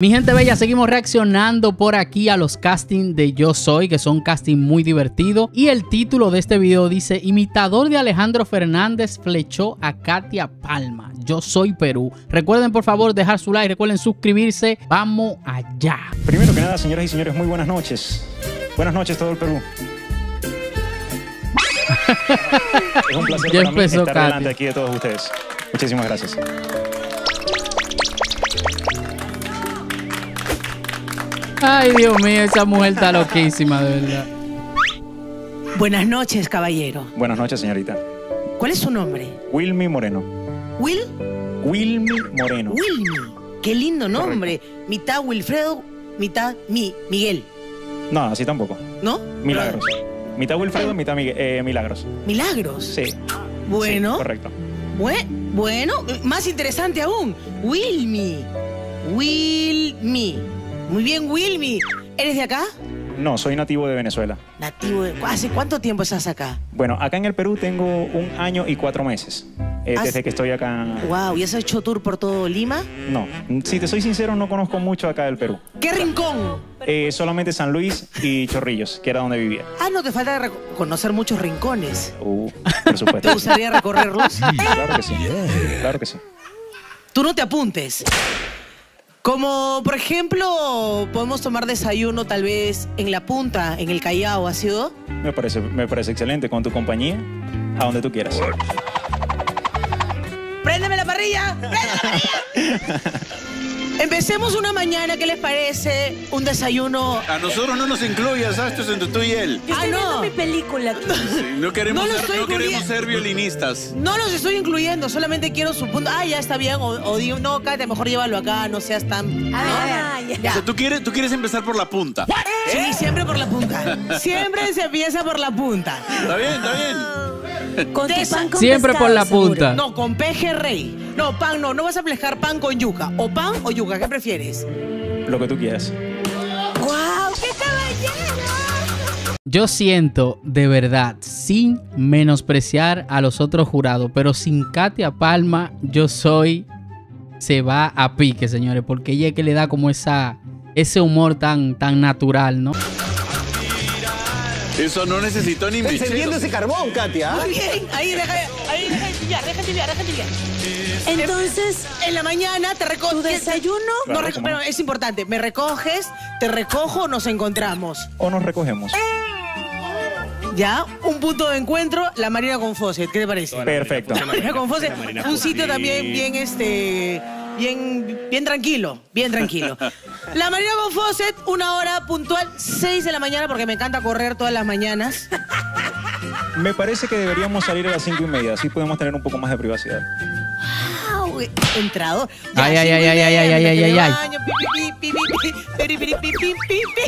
Mi gente bella, seguimos reaccionando por aquí a los castings de Yo Soy, que son castings muy divertidos. Y el título de este video dice, imitador de Alejandro Fernández flechó a Katia Palma. Yo Soy Perú. Recuerden por favor dejar su like, recuerden suscribirse. Vamos allá. Primero que nada, señoras y señores, muy buenas noches. Buenas noches todo el Perú. es un placer Ya para mí empezó estar Katia. delante aquí de todos ustedes. Muchísimas gracias. Ay, Dios mío, esa mujer está loquísima, de verdad. Buenas noches, caballero. Buenas noches, señorita. ¿Cuál es su nombre? Wilmy Moreno. Will. Wilmy Moreno. Wilmy. Qué lindo nombre. Mitad Wilfredo, mitad mi Miguel. No, así tampoco. ¿No? Milagros. Mitad Wilfredo, mitad eh, Milagros. Milagros. Sí. Bueno. Sí, correcto. Bue- bueno, más interesante aún. Wilmy. Wilmy. Muy bien, Wilmy. ¿Eres de acá? No, soy nativo de Venezuela. Nativo de... ¿Hace cuánto tiempo estás acá? Bueno, acá en el Perú tengo un año y cuatro meses. eh, ¿Has- desde que estoy acá. Wow, ¿y has hecho tour por todo Lima? No, si te soy sincero, no conozco mucho acá del Perú. ¿Qué rincón? Eh, solamente San Luis y Chorrillos, que era donde vivía. Ah, no te falta conocer muchos rincones. Uh, por supuesto. ¿Te gustaría recorrerlos? Claro que sí. Claro que sí. Tú no te apuntes. Como, por ejemplo, podemos tomar desayuno tal vez en la punta, en el Callao, ¿ha sido? Me parece, me parece excelente con tu compañía, a donde tú quieras. ¡Préndeme la parrilla! ¡Préndeme la parrilla! Empecemos una mañana, ¿qué les parece? Un desayuno... A nosotros no nos incluyas, es entre tú y él. Ah, Estoy viendo no. mi película aquí. Sí, No queremos, No ser, no queremos violinistas. No los estoy incluyendo, solamente quiero su punto. Ah, ya está bien. O, o digo, no, Katia, mejor llévalo acá, no seas tan. A ver, ¿no? a ver. Ah, ya. Ya. O sea, tú quieres, tú quieres empezar por la punta. Sí, siempre por la punta. Siempre se empieza por la punta. Está bien, está bien. Con tu pan con Siempre por la seguro. punta. No, con pejerrey. No, pan no. No vas a plejar pan con yuca. O pan o yuca, ¿qué prefieres? Lo que tú quieras. ¡Guau! ¡Qué caballero! Yo siento de verdad, sin menospreciar a los otros jurados, pero sin Katia Palma, yo soy. Se va a pique, señores, porque ella es que le da como esa. Ese humor tan, tan natural, ¿no? Eso no necesitó ni Encendiendo ese carbón, Katia. Muy bien. Ahí deja, ahí deja deja deja. Entonces, En la mañana te ¿tu recoges. desayuno? No, reco- pero es importante. Me recoges, te recojo, nos encontramos. O nos recogemos. Ya, un punto de encuentro, la Marina con Fawcett. ¿Qué te parece? Perfecto. La Marina con Fawcett, un sitio también bien, este, bien, bien tranquilo, bien tranquilo. La Marina con Fawcett, una hora puntual, 6 de la mañana, porque me encanta correr todas las mañanas. Me parece que deberíamos salir a las cinco y media, así podemos tener un poco más de privacidad. Au, Entrado. Ay, ay, ay, ay, ay, ay, metí ay, de ay. Baño, pi, pi, pi, pi, pi, piri, piri, pi, pi, pi, pi.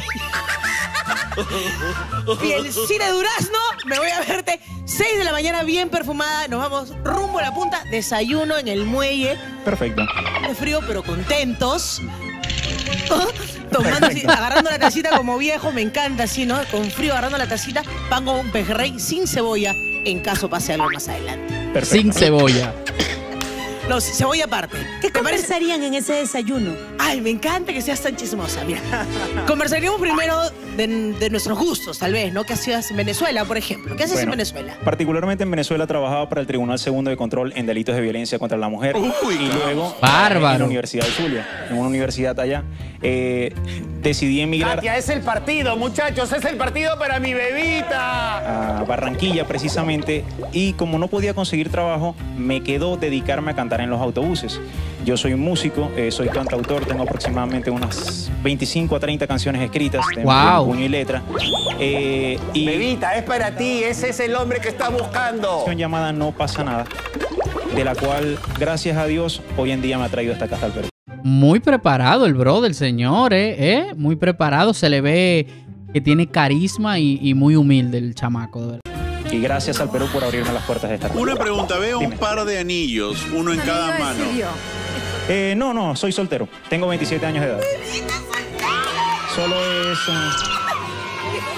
Pielcina de durazno, me voy a verte 6 de la mañana bien perfumada, nos vamos rumbo a la punta, desayuno en el muelle, Perfecto. de frío pero contentos. Tomando agarrando la tacita como viejo, me encanta así, ¿no? Con frío agarrando la tacita, pan un pejerrey sin cebolla, en caso pase algo más adelante. Perfecto. Sin cebolla. No, cebolla aparte. ¿Qué conversarían en ese desayuno? Ay, me encanta que seas tan chismosa. Mira, conversaríamos primero de, de nuestros gustos, tal vez, ¿no? ¿Qué hacías en Venezuela, por ejemplo? ¿Qué haces en Venezuela? Particularmente en Venezuela trabajaba para el Tribunal Segundo de Control en Delitos de Violencia contra la Mujer Uy, y luego Bárbaro. en la Universidad de Zulia, en una universidad allá. Eh, decidí emigrar Katia, es el partido, muchachos, es el partido para mi bebita. a Barranquilla precisamente y como no podía conseguir trabajo me quedó dedicarme a cantar en los autobuses. Yo soy un músico, eh, soy cantautor, tengo aproximadamente unas 25 a 30 canciones escritas de, Wow. puño y letra. Eh, y Bebita, es para ti, ese es el hombre que estás buscando. canción llamada No pasa nada, de la cual gracias a Dios hoy en día me ha traído hasta acá hasta el Perú. Muy preparado el bro del señor, ¿eh? ¿eh? Muy preparado. Se le ve que tiene carisma y, y muy humilde el chamaco, de verdad. Y gracias al Perú por abrirme las puertas de esta. Una pregunta, veo un par de anillos, uno en cada mano. Eh, no, no, soy soltero. Tengo 27 años de edad. Solo es... um,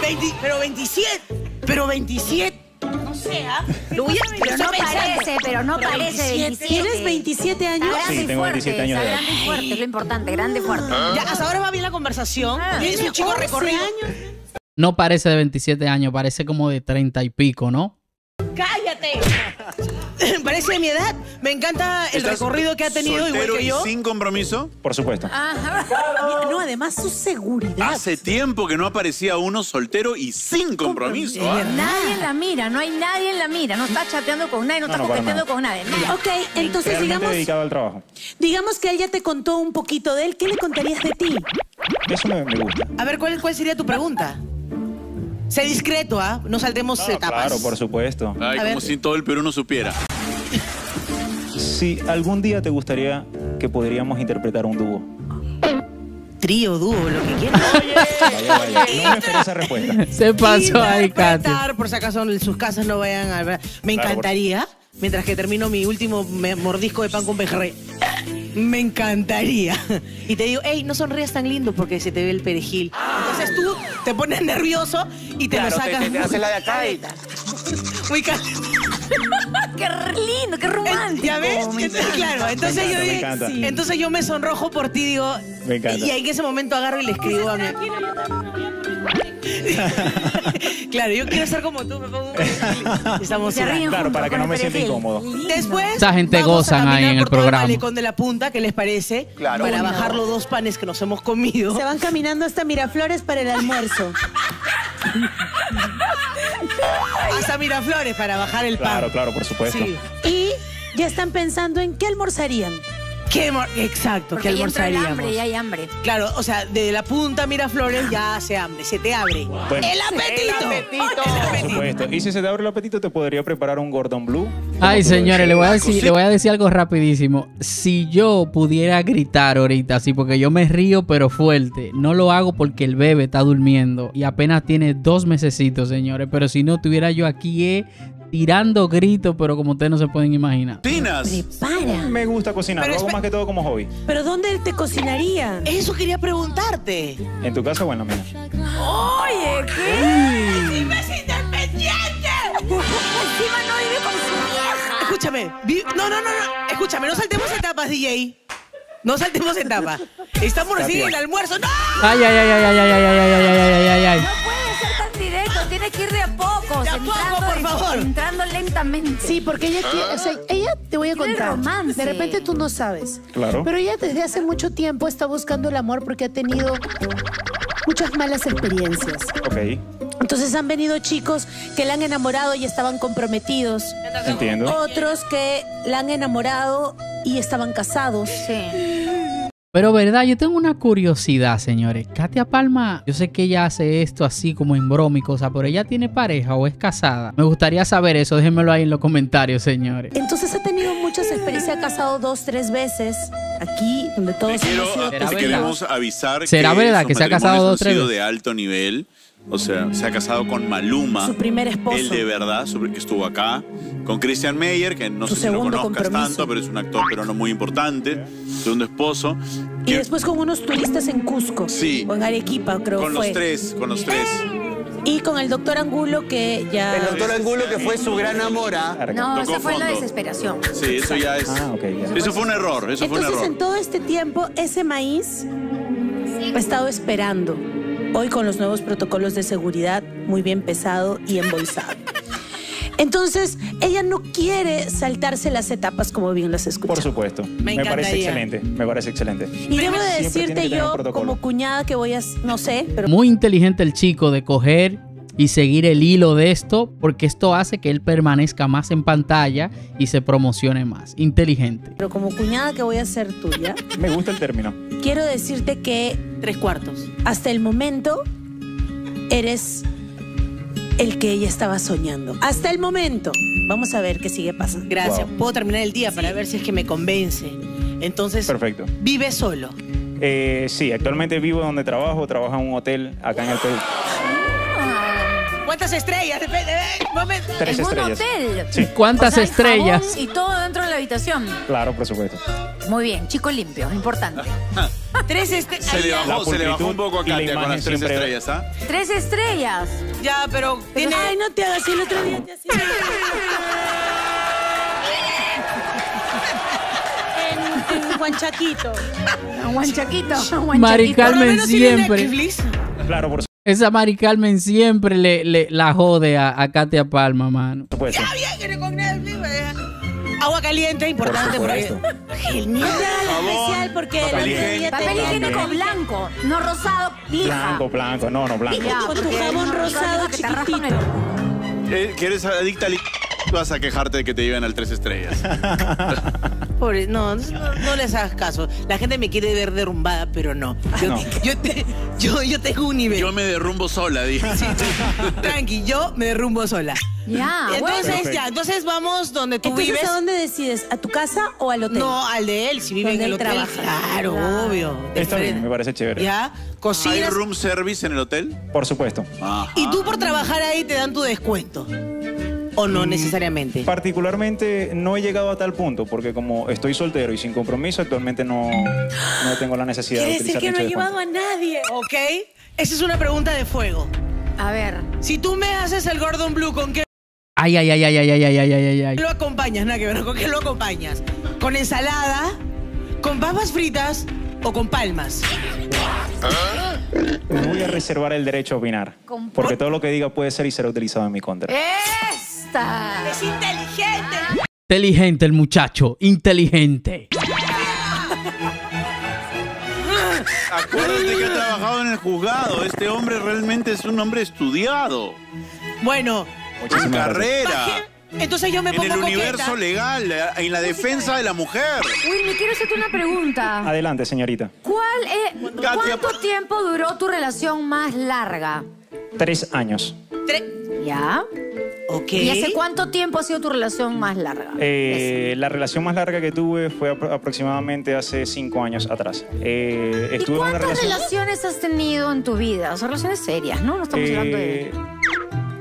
20 pero 27, pero 27. no sé, ¿ah? Lo voy a Pero no parece, pero no Pero parece 27. 27. ¿Tienes 27 años? Grande Sí, tengo fuerte, 27 años de edad. grande y fuerte, es lo importante, grande y fuerte. Ya, hasta ahora va bien la conversación. Ah. es un chico 11 recorrido. años. No parece de 27 años, parece como de 30 y pico, ¿no? ¡Cállate! Parece de mi edad. Me encanta el ¿Estás recorrido que ha tenido, igual soltero que y yo. sin compromiso? Por supuesto. Ajá. No, además su seguridad. Hace tiempo que no aparecía uno soltero y sin compromiso. ¿ah? Nadie en la mira, no hay nadie en la mira, no está chateando con nadie, no, No, está no, coqueteando con nadie. nada. Ok, entonces digamos, dedicado al trabajo. digamos que él ya te contó un poquito de él. ¿Qué le contarías de ti? Eso me, me gusta. A ver, ¿cuál, ¿cuál sería tu pregunta? Sé discreto, ¿ah? No saltemos No, etapas. claro, por supuesto. Ay, A como ver. si todo el Perú no supiera. Si algún día te gustaría que podríamos interpretar un dúo. Trío, dúo, lo que quieras. Vaya, vaya. No me esperé esa respuesta. Se pasó ahí, Katy. Interpretar, por si acaso en sus casas no vayan a ver. Me Claro, encantaría, mientras que termino mi último me- mordisco de pan con pejerrey. Me encantaría. Y te digo, hey, no sonrías tan lindo porque se te ve el perejil. Entonces tú te pones nervioso y te Claro, lo sacas. te, te la de acá y... Muy cal- Qué lindo, qué romántico. ¿Ya ves? Entonces, claro, entonces Me encanta, yo me encanta. entonces yo me sonrojo por ti, digo, Me encanta. y en ese momento agarro y le escribo a mi. claro, yo quiero ser como tú, me pongo un Estamos Se ríen Claro, juntos para que con no el me sienta perejil. incómodo. Después Esa gente vamos a gozan ahí caminar en el por todo programa. malecón de la punta, ¿qué les parece? Claro. Para Bueno. bajar los dos panes que nos hemos comido. Se van caminando hasta Miraflores para el almuerzo. Hasta Miraflores para bajar el pan. Claro, claro, por supuesto. Sí. Y ya están pensando en qué almorzarían. ¿Qué mor- Exacto, Porque ¿qué ahí entra el almorzaríamos? hambre y hay hambre. Claro, o sea, de la punta Miraflores ya hace hambre, se te abre. Bueno. ¡El apetito! El apetito. El Por apetito. supuesto. Y si se te abre el apetito, te podría preparar un Gordon Blue. Ay, señores, le voy, a decir, le voy a decir algo rapidísimo. Si yo pudiera gritar ahorita, así, porque yo me río, pero fuerte, no lo hago porque el bebé está durmiendo y apenas tiene dos mesecitos, señores. Pero si no, estuviera yo aquí eh, tirando gritos, pero como ustedes no se pueden imaginar. Tinas. Prepara. Me gusta cocinar, Pero lo hago espe- más que todo como hobby. ¿Pero dónde te cocinaría? Eso quería preguntarte. En tu caso, bueno, mira. Oye, ¿qué? ¡Es independiente! Encima no vive con su vieja. Escúchame. vi- No, no, no, no. Escúchame, no saltemos etapas, DJ. No saltemos etapas. Estamos recién en el almuerzo. ¡No! Ay, ay, ay, ay, ay, ay, ay, ay, ay, ay, ay, ay, ay. No puede ser tan directo, tiene que ir por favor. entrando lentamente. Sí, porque ella quiere, o sea, ella te voy a Quiere contar. romance. De repente tú no sabes. Claro. Pero ella desde hace mucho tiempo está buscando el amor porque ha tenido muchas malas experiencias. Ok, Entonces han venido chicos que la han enamorado y estaban comprometidos. entiendo. Otros que la han enamorado y estaban casados. Sí. Pero verdad, yo tengo una curiosidad, señores. Katia Palma, yo sé que ella hace esto así como en broma y cosas, pero ella tiene pareja o es casada. Me gustaría saber eso, déjenmelo ahí en los comentarios, señores. Entonces ha tenido muchas experiencias, se ha casado dos, tres veces aquí, donde todos quiero, hemos sido ¿Será verdad? queremos avisar ¿Será que verdad que se ha casado dos, tres veces? de alto nivel. O sea, se ha casado con Maluma. su primer esposo. Él de verdad, que estuvo acá. Con Christian Meyer, que no Su sé si lo conozcas compromiso. tanto, pero es un actor pero no muy importante. Segundo esposo. Y Que- después con unos turistas en Cusco. Sí. O en Arequipa, creo con fue. los tres, con los tres. Y con el doctor Angulo, que ya. El doctor Angulo, que fue su gran amor, ¿ah? No, Tocó esa fue la fondo. desesperación. Sí, eso ya es. Ah, ok, ya. Eso fue un error, eso fue un Entonces, en error. todo este tiempo, ese maíz ha estado esperando. Hoy con los nuevos protocolos de seguridad, muy bien pesado y embolsado. Entonces, ella no quiere saltarse las etapas como bien las escuchamos. Por supuesto. Me Me, parece excelente. Me parece excelente. Y debo de decirte yo, como cuñada, que voy a, no sé, pero Muy inteligente el chico de coger y seguir el hilo de esto, porque esto hace que él permanezca más en pantalla y se promocione más. Inteligente. pero como cuñada que voy a ser tuya, Me gusta el término. quiero decirte que Tres cuartos. hasta el momento eres el que ella estaba soñando. Hasta el momento. Vamos a ver qué sigue pasando. Gracias. Wow. Puedo terminar el día para ver si es que me convence. Entonces, Perfecto. vive solo. Eh, sí, actualmente vivo donde trabajo. Trabajo en un hotel acá en el Perú. ¿Cuántas estrellas? Depende. eh, momento. Tres en un estrellas. hotel. Sí, ¿Cuántas O sea, hay estrellas? jabón Y todo dentro de la habitación. claro, por supuesto. Muy bien, chico limpio, importante. Tres estrellas. Se le bajó, se le bajó un poco a pulcritud y la Katia con imagen las tres siempre- estrellas, ¿ah? Tres estrellas. Ya, pero tiene. Ay, no te hagas, el otro día te hacía. En, en Juanchaquito. Guanchaquito. Mari Por lo Carmen menos tiene siempre. Netflix. Claro, por Esa Mari Carmen siempre le, le- la jode a, a Katia Palma, mano. con Netflix, eh. Agua caliente, importante Por porque. supuesto. Genial, especial, porque el papel otro día Papel higiénico blanco, no rosado, lija. Blanco, blanco, no, no, blanco. Ya, Con tu porque jabón no, rosado chiquitito. Eh, que eres adicta al vas a quejarte de que te lleven al tres estrellas. Pobre, no, no, no les hagas caso. La gente me quiere ver derrumbada, pero no. Yo, No. yo, te- yo, yo tengo un nivel. Yo me derrumbo sola, dije. Tranqui, yo me derrumbo sola. Ya, entonces, bueno. Ya, entonces vamos donde tú Entonces, vives. ¿a dónde decides? ¿A tu casa o al hotel? No, al de él, si vive en Donde el él hotel. trabaja. Claro, Claro. obvio. Está bien, me parece chévere. Ya, ¿Hay cocinas. room service en el hotel? Por supuesto. Ajá. Y tú por trabajar ahí te dan tu descuento. O Mm, no necesariamente. Particularmente no he llegado a tal punto porque como estoy soltero y sin compromiso, actualmente no, no tengo la necesidad de Quiere decir utilizar que no ha dicho llevado descuento. a nadie. ¿Ok? Esa es una pregunta de fuego. A ver. Si tú me haces el Gordon Blue, ¿con qué Ay, ay, ay, ay, ay, ay, ay, ay, ay, ay. lo acompañas? Nada que ver, ¿con qué lo acompañas? ¿Con ensalada? ¿Con papas fritas? ¿O con palmas? Me voy a reservar el derecho a opinar Con- porque todo lo que diga puede ser y será utilizado en mi contra. Esta. ¡Es inteligente! Inteligente el muchacho, inteligente. Acuérdate que ha trabajado en el juzgado. Este hombre realmente es un hombre estudiado. Bueno, En gracias. carrera. entonces yo me En pongo el coqueta. universo legal, en la defensa de la mujer. Wilmy, quiero hacerte una pregunta. Adelante, señorita. ¿Cuál es, ¿Cuánto tiempo duró tu relación más larga? Tres años. ¿Ya? ok. ¿Y hace cuánto tiempo ha sido tu relación más larga? Eh, la relación más larga que tuve fue apro- aproximadamente hace cinco años atrás. Eh, ¿Y estuve en una cuántas relación. relaciones has tenido en tu vida? O sea, relaciones serias, ¿no? No estamos hablando de... Eh,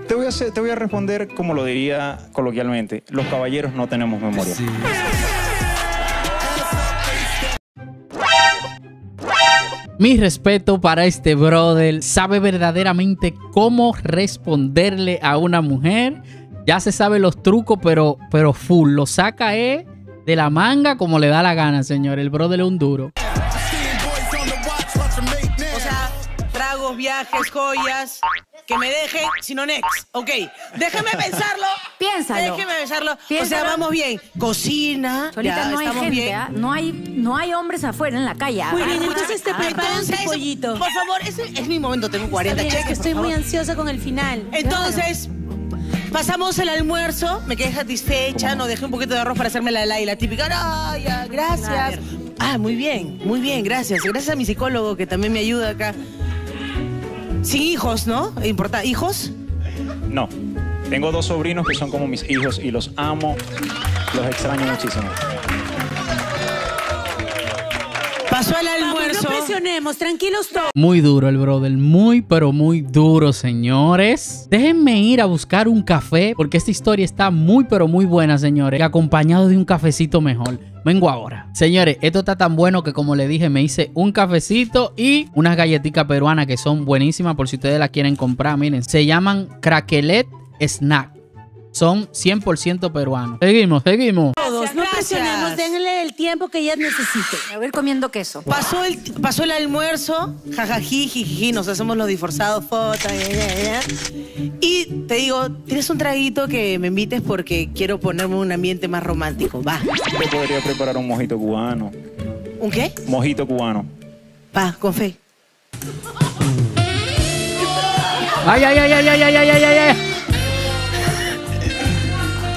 te, voy a hacer- te voy a responder como lo diría coloquialmente. Los caballeros no tenemos memoria. Mi respeto para este brother. Sabe verdaderamente cómo responderle a una mujer. Ya se sabe los trucos, pero, pero full. Lo saca eh, de la manga como le da la gana, señor. El brother es un duro. Viajes, joyas. Que me dejen, sino next. Ok, déjeme pensarlo. Piénsalo. Déjeme pensarlo. O sea, Piénsalo. vamos bien. Cocina. Ahorita ya, no hay estamos gente, bien. ¿ah? no, hay, no hay hombres afuera en la calle. ¿ah? Muy bien, Ah, entonces te ah, preparan tu Entonces, pollito. Por favor, ese es mi momento. Tengo 40 Está bien, cheques. que estoy muy ansiosa con el final. Entonces, pasamos el almuerzo, me quedé satisfecha, no dejé un poquito de arroz para hacerme la, la, la típica. No, ya, gracias. Ah, muy bien, muy bien, gracias. Gracias a mi psicólogo que también me ayuda acá. Sin hijos, ¿no? Importa, ¿hijos? No. Tengo dos sobrinos que son como mis hijos y los amo. Los extraño muchísimo. Pasó el Vamos, almuerzo. no presionemos, tranquilos todos. Muy duro el brother, muy pero muy duro, señores. Déjenme ir a buscar un café porque esta historia está muy pero muy buena, señores. Y acompañado de un cafecito mejor. Vengo ahora. Señores, esto está tan bueno que como le dije, me hice un cafecito y unas galletitas peruanas que son buenísimas por si ustedes las quieren comprar. Miren, se llaman Craquelet Snack. Son 100% peruanos. Seguimos, seguimos. Todos, no presionemos, déjenle el tiempo que ella necesite. Me voy a ir comiendo queso. Pasó el, pasó el almuerzo, jajaji, jijiji, nos hacemos los disforzados, fotos, ya, ya, ya. y te digo, ¿tienes un traguito que me invites porque quiero ponerme en un ambiente más romántico? Va. Te podría preparar un mojito cubano. ¿Un qué? Mojito cubano. Va, con fe. Ay, ay, ay, ay, ay, ay, ay, ay, ay, ay.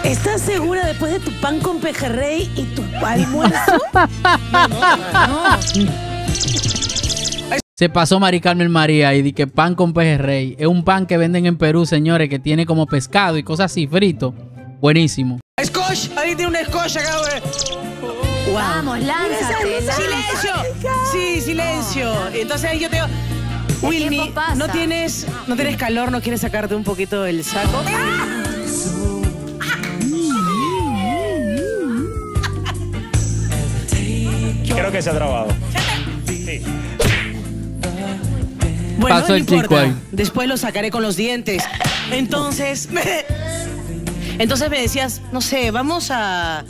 ¿Estás segura después de tu pan con pejerrey y tu almuerzo? Se pasó Mari Carmen María y di que pan con pejerrey. Es un pan que venden en Perú, señores, que tiene como pescado y cosas así frito. Buenísimo. ¡Scotch! Ahí tiene un scotch acá, güey. Vamos, lánzate, lánzate. ¡Silencio! Sí, silencio. Entonces ahí yo te digo, Wilmy. ¿no tienes, ¿no tienes calor? ¿No quieres sacarte un poquito el saco? creo que se ha trabado. Bueno, Paso no el. Después lo sacaré con los dientes. Entonces, entonces me decías, no sé, vamos a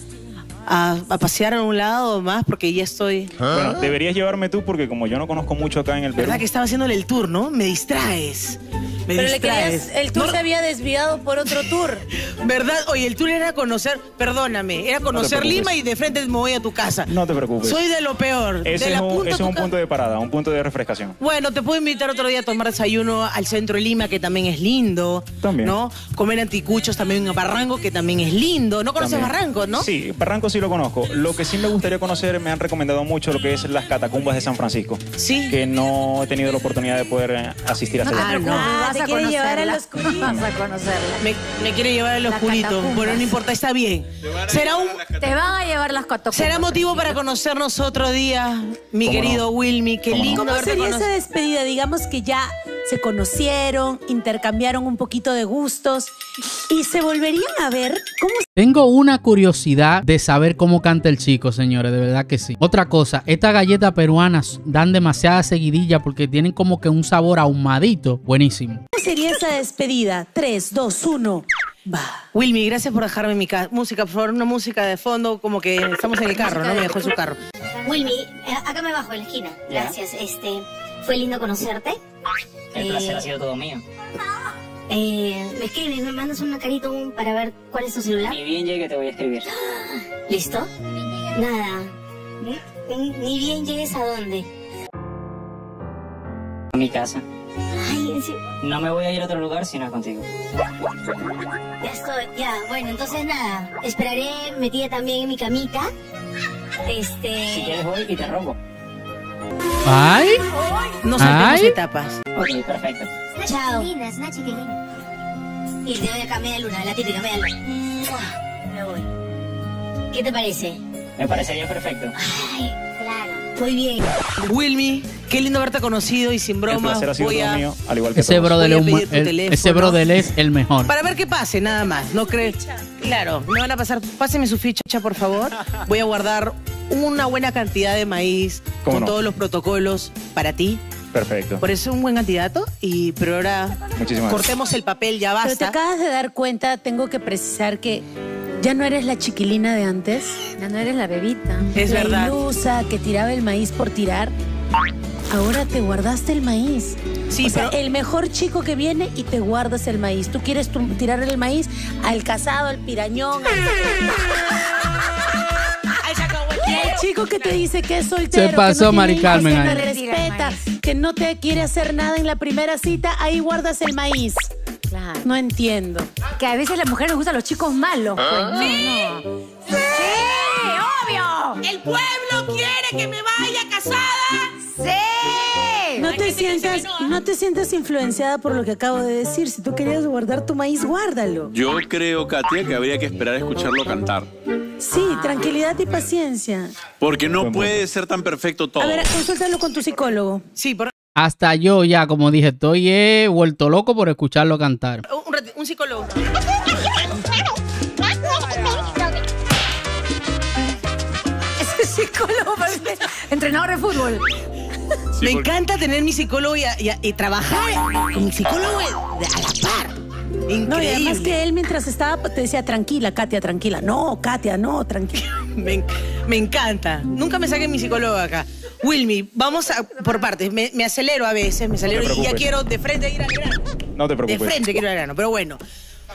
a, a pasear a un lado más porque ya estoy. Bueno, deberías llevarme tú porque como yo no conozco mucho acá en el Perú. ¿Verdad que estaba haciéndole el tour, no? Me distraes. Me Pero le distraes. querías, el tour No, se había desviado por otro tour. ¿Verdad? Oye, el tour era conocer, perdóname, era conocer. Lima y de frente me voy a tu casa. No te preocupes. Soy de lo peor. Ese de es la un, punta ese a es tu un ca- punto de parada, un punto de refrescación. Bueno, te puedo invitar otro día a tomar desayuno al centro de Lima, que también es lindo. También. ¿No? Comer anticuchos también en Barranco, que también es lindo. ¿No conoces También. Barranco, no? Sí, Barranco sí lo conozco. Lo que sí me gustaría conocer, me han recomendado mucho lo que es las catacumbas de San Francisco. Sí. Que no he tenido la oportunidad de poder eh, asistir allá. preocupes, no. vas Ah, te a quiere llevar al oscurito. Vas a conocerla. Me, me quiere llevar al oscurito. Bueno, no importa, está bien. Será un, Te van a llevar las catacumbas. será motivo para conocernos otro día, mi ¿Cómo querido no? Wilmy. Qué lindo ¿Cómo sería esa despedida? Digamos que ya se conocieron, intercambiaron un poquito de gustos y se volverían a ver. ¿Cómo Tengo una curiosidad de saber cómo canta el chico, señores, de verdad que sí. Otra cosa, estas galletas peruanas dan demasiada seguidilla porque tienen como que un sabor ahumadito. Buenísimo. sería esa despedida? 3, 2, 1. Va. Wilmy, gracias por dejarme mi ca- música, por favor, una música de fondo, como que estamos en el carro, ¿no? Me dejó en su carro. Wilmy, eh, acá me bajo en la esquina. Gracias. Este, fue lindo conocerte. El placer ha sido todo mío. Eh, me escribes, me mandas una carita para ver cuál es tu celular. Ni bien llegue te voy a escribir. ¿Listo? Nada. Ni, bien llegues a dónde. A mi casa. Ay, en serio, No me voy a ir a otro lugar si no es contigo. ya estoy. Ya, bueno, entonces nada. Esperaré metida también en mi camita. Este. Si quieres voy y te robo. Ay, No saltemos Ay. etapas. Ok, perfecto. Chao. Y te doy acá media luna, la típica media luna. Me voy. ¿Qué te parece? Me parecería perfecto. Ay, claro. Muy bien. Wilmy, qué lindo haberte conocido y sin El broma placer ha sido voy todo a... mío, al igual que ese todos. brother, Voy a pedir tu el- teléfono. ese brother es el mejor. Para ver qué pase, nada más. No crees. Claro, me van a pasar. Páseme su ficha, por favor. Voy a guardar una buena cantidad de maíz ¿Cómo con no? todos los protocolos para ti. Perfecto. Por eso es un buen candidato. Y pero ahora Muchísimas gracias. cortemos el papel, ya Pero te basta. acabas de dar cuenta, tengo que precisar que ya no eres la chiquilina de antes. Ya no eres la bebita. Es la verdad. ilusa que tiraba el maíz por tirar. Ahora te guardaste el maíz. Sí, o sea, pero- el mejor chico que viene y te guardas el maíz. Tú quieres tirar el maíz al casado, al pirañón, al... Chico que te dice que es soltero. Se pasó, que no tiene Mari hijos, Carmen, Que no ahí. respeta, que no te quiere hacer nada en la primera cita, ahí guardas el maíz. Claro. No entiendo. Que a veces las mujeres les gustan los chicos malos. Pues no, no. ¡Sí! ¡Obvio! El pueblo quiere que me vaya casada. ¡Sí! No te, sientas, no te sientas influenciada por lo que acabo de decir. Si tú querías guardar tu maíz, guárdalo. Yo creo, Katia, que habría que esperar a escucharlo cantar. Sí, tranquilidad y paciencia. Porque no puede ser tan perfecto todo. A ver, consúltalo con tu psicólogo. Sí, por Hasta yo ya, como dije, estoy eh, vuelto loco por escucharlo cantar. un, psicólogo. Ese psicólogo parece entrenador de fútbol. me porque- encanta tener mi psicólogo y, a- y a- y trabajar con mi psicólogo de- a la par. Increíble. No, y además que él mientras estaba te decía, tranquila, Katia, tranquila. No, Katia, no, tranquila. Me, en- me encanta. Nunca me saquen mi psicólogo acá. Wilmy, vamos a, por partes. Me, me acelero a veces, me acelero y ya quiero de frente ir al grano. No te De preocupes. frente quiero ir al grano, pero bueno.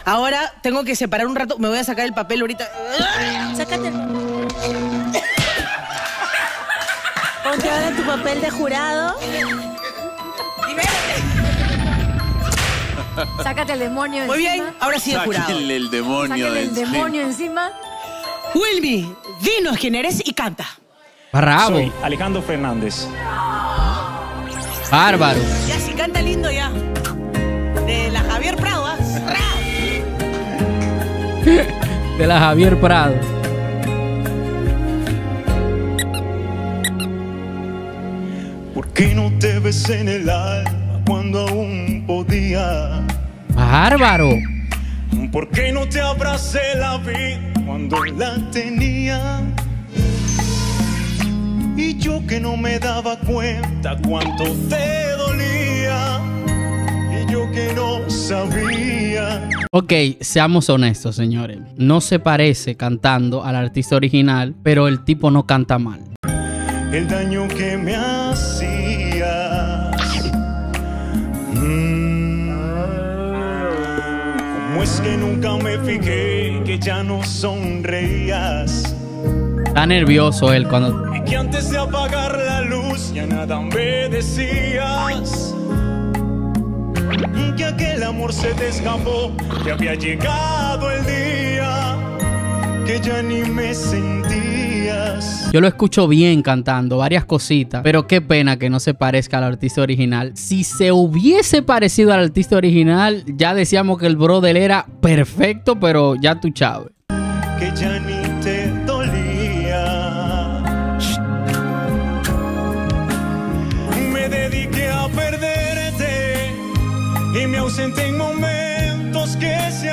Ahora tengo que separar un rato. Me voy a sacar el papel ahorita. Sácate. Ponte ahora tu papel de jurado. Sácate el demonio Muy bien, encima. ahora sí el jurado. Sáquenle el demonio Sácale de el encima. demonio encima. Wilmy, dinos quién eres y canta. Bravo, Soy Alejandro Fernández. bárbaro. Ya, si canta lindo ya. De la Javier Prado, ¿ah? Ra. De la Javier Prado. ¿Por qué no te besé en el alma cuando aún podía? Bárbaro. ¿Por qué no te abracé la vida cuando la tenía? Y yo que no me daba cuenta cuánto te dolía. yo que no sabía. Ok, seamos honestos, señores. No se parece cantando al artista original, pero el tipo no canta mal. el daño que me hacías. ¿Cómo es que nunca me fijé que ya no sonreías? Está nervioso él cuando... Y que antes de apagar la luz ya nada me decías. Que aquel amor se te escapó, que había llegado el día, que ya ni me sentías. Yo lo escucho bien cantando, varias cositas, pero qué pena que no se parezca al artista original. Si se hubiese parecido al artista original, ya decíamos que el brother era perfecto, pero ya tú chave. que ya ni te dolía. Me dediqué a perderte y me ausenté en momentos que se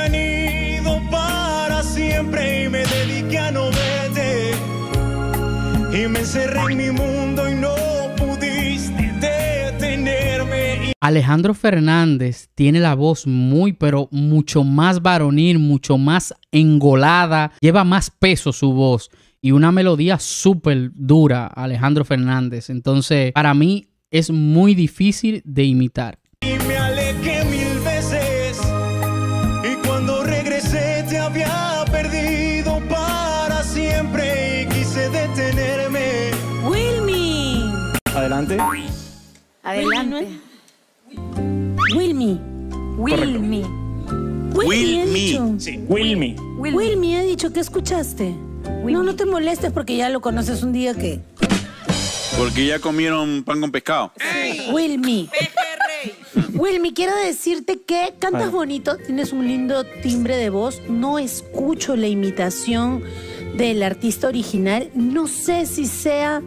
y me encerré en mi mundo y no pudiste detenerme. Alejandro Fernández tiene la voz muy, pero mucho más varonil, mucho más engolada, lleva más peso su voz y una melodía súper dura, Alejandro Fernández. Entonces, para mí es muy difícil de imitar. Adelante. Wilmy. Wilmy. Wilmy. Sí, Wilmy. Wilmy ha dicho, ¿qué escuchaste? No, no te molestes porque ya lo conoces un día que. Porque ya comieron pan con pescado. Wilmy. Wilmy, quiero decirte que cantas bonito, tienes un lindo timbre de voz. No escucho la imitación del artista original. No sé si sea.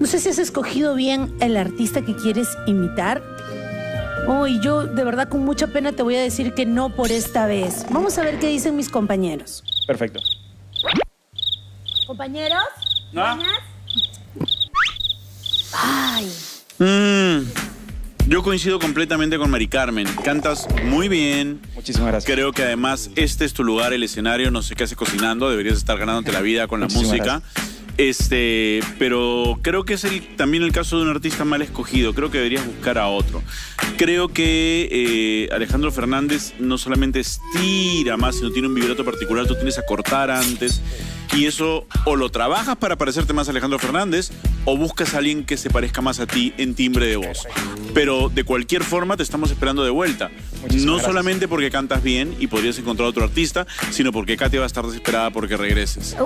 No sé si has escogido bien el artista que quieres imitar. Oh, y yo de verdad con mucha pena te voy a decir que no por esta vez. Vamos a ver qué dicen mis compañeros. Perfecto. ¿Compañeros? Ay. Mm, yo coincido completamente con Mari Carmen. Cantas muy bien. Muchísimas gracias. Creo que además este es tu lugar, el escenario. No sé qué haces cocinando. Deberías estar ganándote la vida con la Muchísimas música. Este, pero creo que es también el caso de un artista mal escogido. Creo que deberías buscar a otro. Creo que eh, Alejandro Fernández no solamente estira más, sino tiene un vibrato particular. Tú tienes a cortar antes. Y eso o lo trabajas para parecerte más a Alejandro Fernández o buscas a alguien que se parezca más a ti en timbre de voz. Pero de cualquier forma te estamos esperando de vuelta. Muchísimas no gracias. solamente porque cantas bien y podrías encontrar otro artista, sino porque Katy va a estar desesperada porque regreses.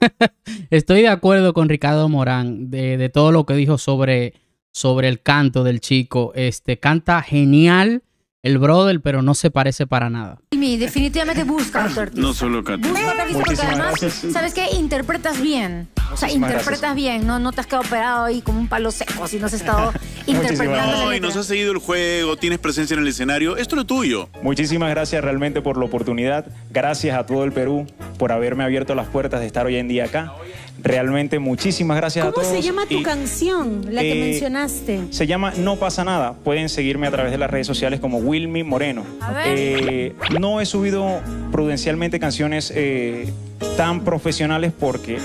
Estoy de acuerdo con Ricardo Morán de, de todo lo que dijo sobre, sobre el canto del chico. Este canta genial el brother, pero no se parece para nada. Wilmy, definitivamente busca a otro artista. No solo Katy. Busca a otro artista porque Muchísimas además, gracias. ¿sabes qué? Interpretas bien. O sea, Muchísimas interpretas gracias. bien, ¿no? No te has quedado operado ahí como un palo seco, si no has estado interpretando No, y nos has seguido el juego, tienes presencia en el escenario. Esto es lo tuyo. Muchísimas gracias realmente por la oportunidad. Gracias a todo el Perú por haberme abierto las puertas de estar hoy en día acá. Realmente muchísimas gracias a ¿Cómo todos. se llama tu y canción, la que eh, mencionaste? Se llama No pasa nada. Pueden seguirme a través de las redes sociales como Wilmy Moreno. A ver. Eh, no he subido prudencialmente canciones eh, tan profesionales porque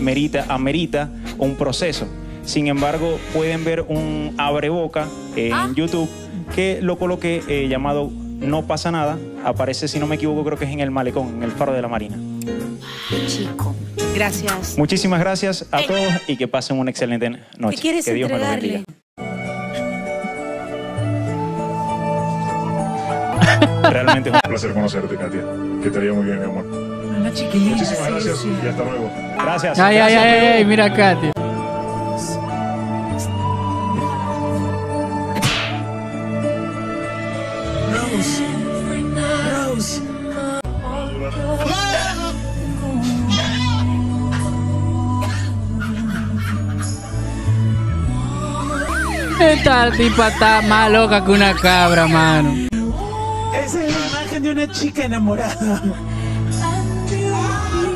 merita, amerita un proceso. Sin embargo, pueden ver un abre boca en Ah. YouTube que lo coloqué eh, llamado No pasa nada. Aparece, si no me equivoco, creo que es en el malecón, en el faro de la Marina. Gracias. Muchísimas gracias a todos y que pasen una excelente noche. ¿Qué quieres que Dios me los bendiga. Realmente es un placer conocerte, Katia. Que te vaya muy bien, mi amor. Muchísimas gracias y hasta luego. Gracias. Ay, ay, gracias, ay, Perú. ay, mira Katy. Esta tipa está más loca que una cabra, mano. Esa es la imagen de una chica enamorada.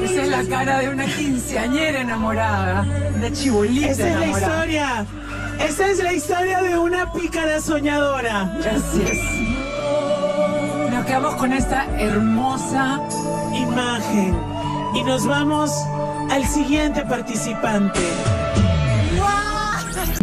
Esa es la cara de una quinceañera enamorada, una chibolita Esa es la historia Esta es la historia de una pícara soñadora. Gracias. Nos quedamos con esta hermosa imagen y nos vamos al siguiente participante.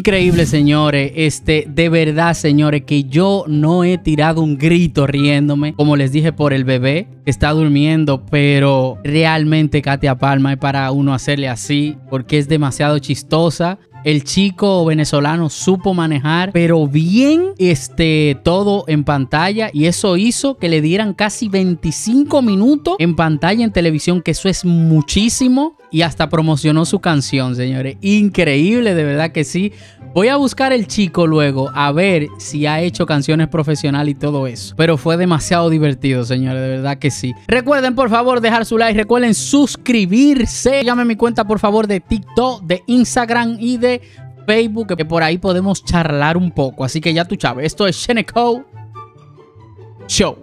Increíble, señores. Este, de verdad, señores, que yo no he tirado un grito riéndome, como les dije, por el bebé que está durmiendo, pero realmente Katia Palma es para uno hacerle así, porque es demasiado chistosa. El chico venezolano supo manejar, pero bien este todo en pantalla y eso hizo que le dieran casi 25 minutos en pantalla en televisión, que eso es muchísimo y hasta promocionó su canción, señores. Increíble, de verdad que sí. Voy a buscar el chico luego a ver si ha hecho canciones profesionales y todo eso. Pero fue demasiado divertido, señores, de verdad que sí. Recuerden, por favor, dejar su like. Recuerden suscribirse. Llame mi cuenta, por favor, de TikTok, de Instagram y de Facebook, que por ahí podemos charlar un poco. Así que ya tú sabes, esto es Sheneco Show.